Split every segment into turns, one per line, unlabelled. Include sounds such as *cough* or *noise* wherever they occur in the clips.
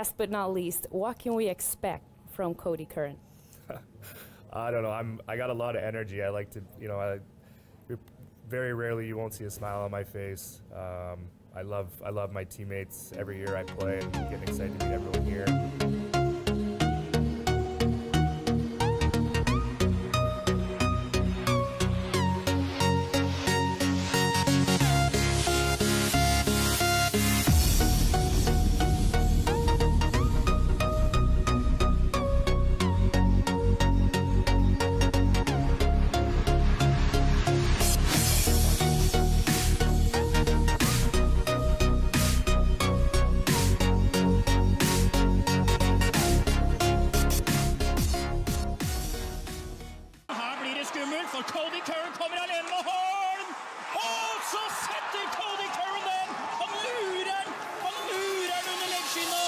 Last but not least, what can we expect from Cody Curran? *laughs*
I don't know. I'm. I got a lot of energy. I like to, you know, I very rarely you won't see a smile on my face. Um, I love. I love my teammates every year I play and getting excited to meet everyone here.
For Cody Curran kommer alene med Holm! Og så setter Cody Curran den! Han lurer den! Han lurer den under leggskinna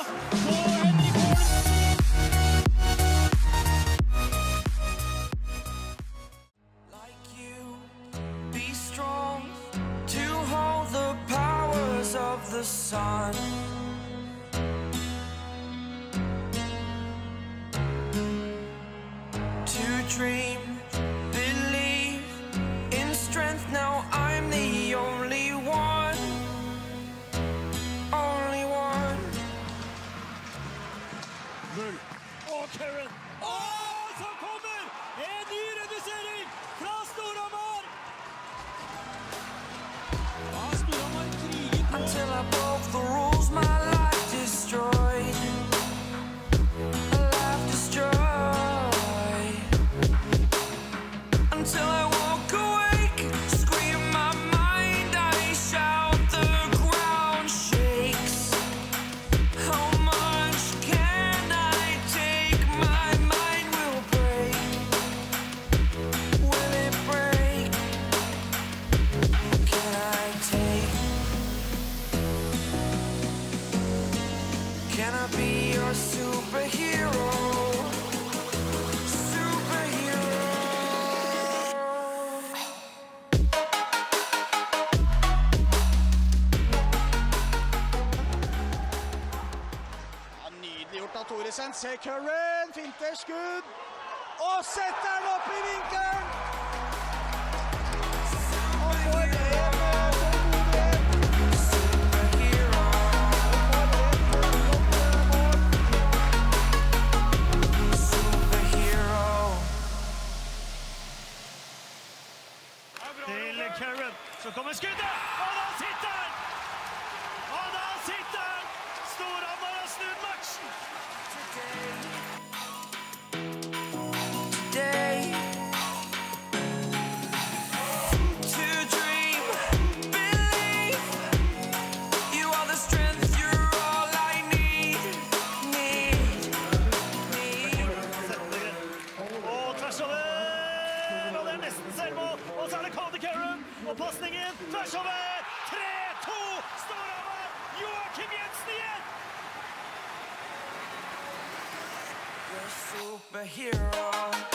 the powers of the sun.
0. Og Karen Og så kommer en ny redusering fra Storhamar! Ja, Storhamar
Thoresen. Se Curran, finter skudd. Og setter den opp i vinkelen!
Curran. Så kommer skuddet, og da sitter han! Og da sitter han! Tvers over! 3-2! over! Joakim Jensen igjen!
You're a superhero.